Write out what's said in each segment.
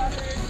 others.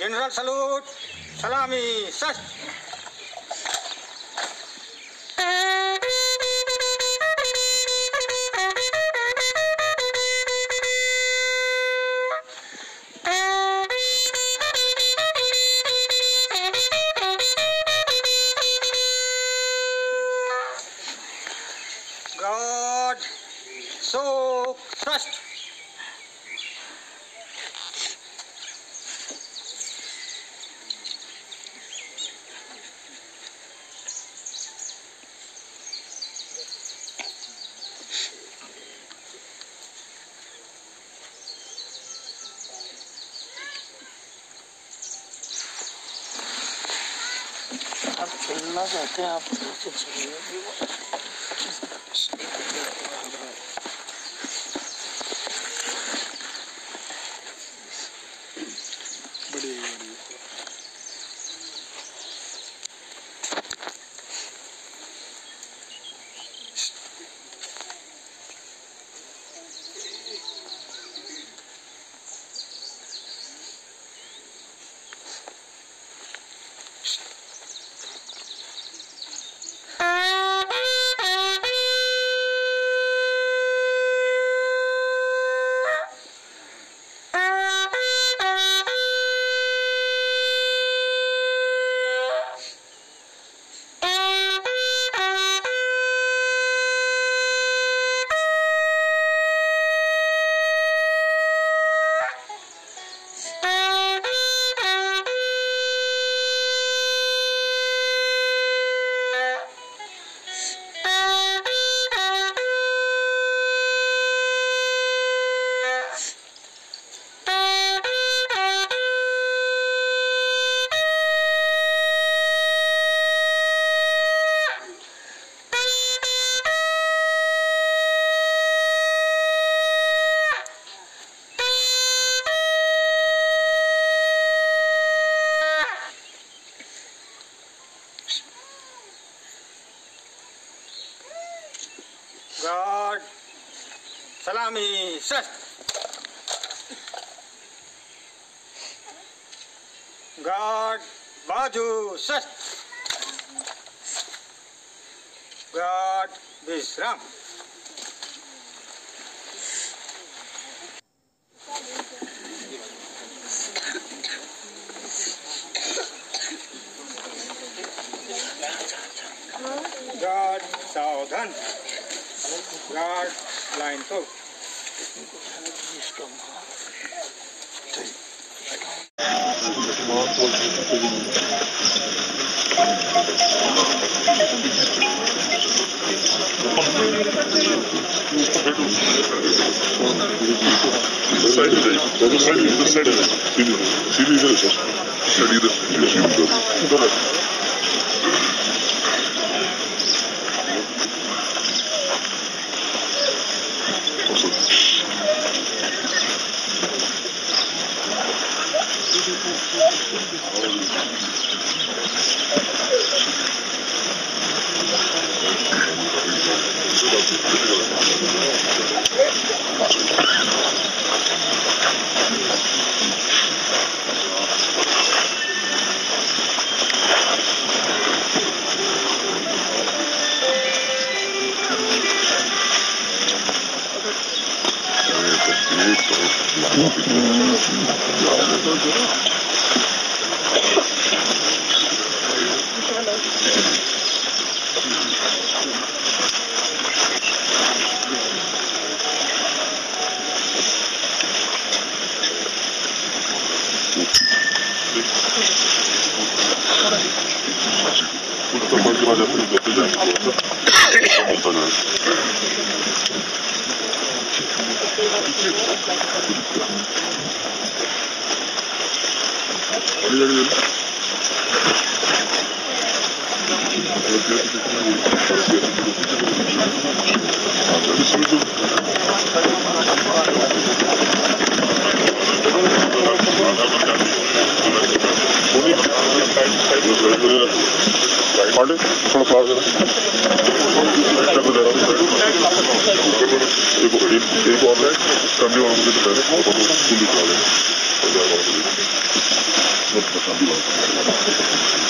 General Salute, Salami, Sas! खेलना चाहते हैं आप बिल्कुल चलिए गार्ड सलामी सस्त गार्ड बाजू सस्त गार्ड विश्राम गार्ड सावधान guard Line to. Seri de. Seri de. Seri de. Seri de. 이거안들 어. Pandey थोड़ा फ्लावर दे एक्स्ट्रा को दे रहा हूँ एक एक एक और है फैमिली वालों मुझे बता रहे और वो फुल दिखा रहे हैं फैमिली वालों Ahí vamos a ver.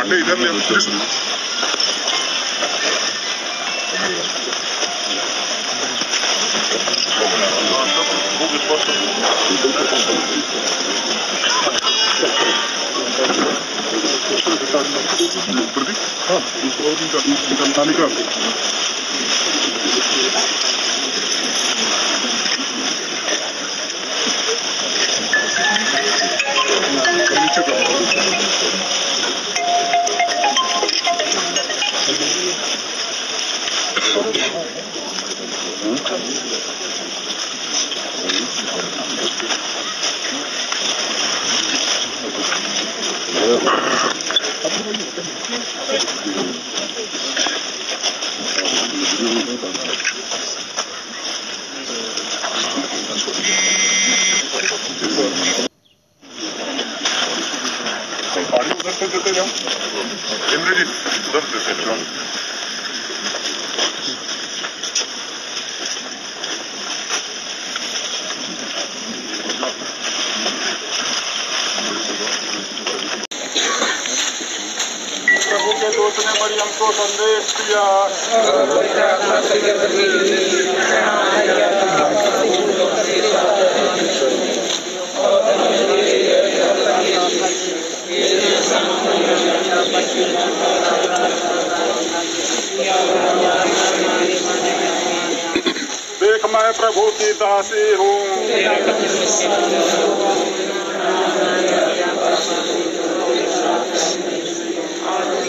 అంటే ఇదే మేము ले आओ प्रदीप हाँ दूसरा और निकाल निकाल निकाल नीचे कर पानी उधर से देते जाओ इंद्रजीत उधर देते जाओ प्रभु के दूत ने मरियम को संदेश दिया। देख मैं प्रभु की दासी हूँ।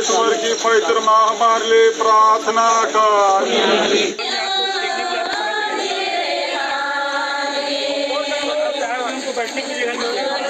ईश्वर की पवित्र माँ हमारे लिए प्रार्थना कर गेहूँ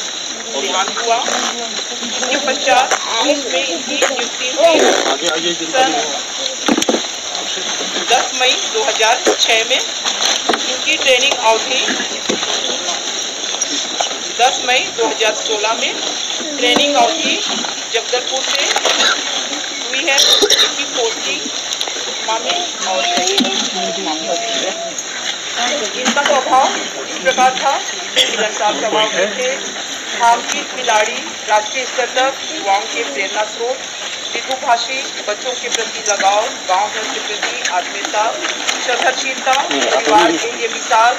हुआ। इसके पश्चात पुलिस में इनकी नियुक्ति सन 10 मई 2006 में इनकी ट्रेनिंग अवधि 10 मई 2016 में ट्रेनिंग अवधि जगदलपुर से हुई है। इनकी पोस्टिंग सुकमा और इनका स्वभाव इस प्रकार था मिलनसार स्वभाव थे धार्मिक खिलाड़ी राष्ट्रीय स्तर तक युवाओं के प्रेरणा स्रोत विदुभाषी बच्चों के प्रति लगाव गाँव घर के प्रति आत्मीयता श्रद्धाशीलता परिवार के लिए मिसाल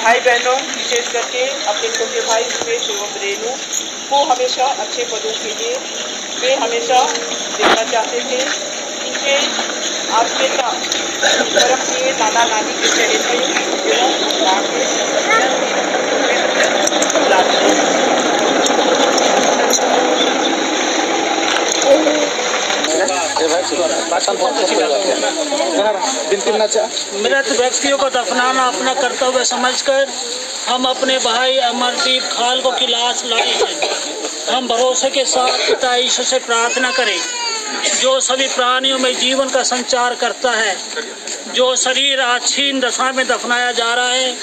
भाई बहनों विशेष करके अपने छोटे भाई सुमेश एवं रेणु को हमेशा अच्छे पदों के लिए वे हमेशा देखना चाहते थे। इनके आत्मीयता परम प्रिय नाना नानी के चहेते एवं माँ के मृत व्यक्तियों को दफनाना अपना कर्तव्य समझकर हम अपने भाई अमरदीप खाल को की लाश लाई है। हम भरोसे के साथ पिता ईश्वर से प्रार्थना करें जो सभी प्राणियों में जीवन का संचार करता है जो शरीर आछीन दशा में दफनाया जा रहा है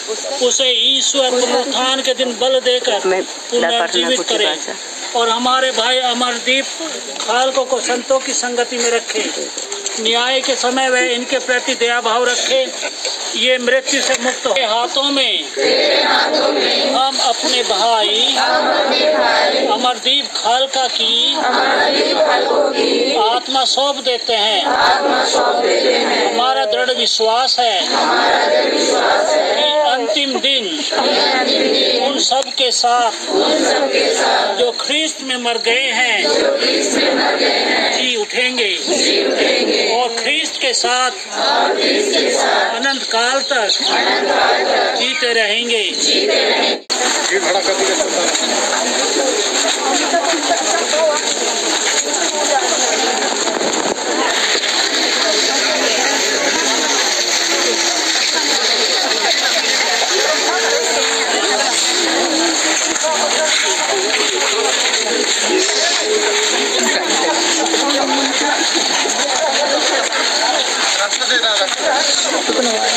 उसे ईश्वर पुनरुत्थान के दिन बल देकर पुनर्जीवित करे। और हमारे भाई अमरदीप खालको को संतों की संगति में रखे। न्याय के समय वह इनके प्रति दया भाव रखे। ये मृत्यु से मुक्त हो। हाथों में हम अपने भाई अमरदीप खालका की आत्मा सौंप देते हैं। दृढ़ विश्वास है कि अंतिम दिन उन सब के साथ जो ख्रिस्त में मर गए हैं, जी उठेंगे और ख्रिस्त के साथ अनंत काल तक जीते रहेंगे। open a lot.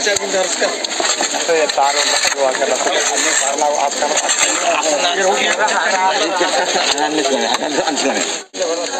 Terima kasih.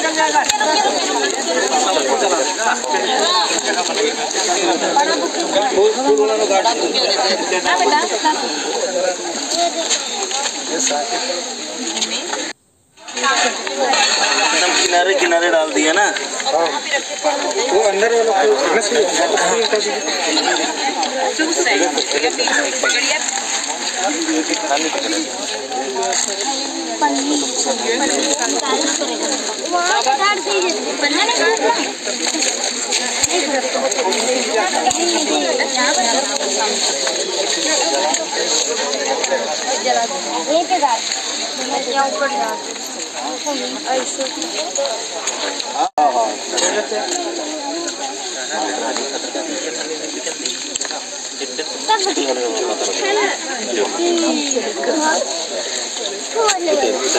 किनारे किनारे डाल दिया ना। वो अंदर वाला तो यहीं पे जा यहाँ ऊपर जा ऐसे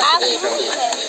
आप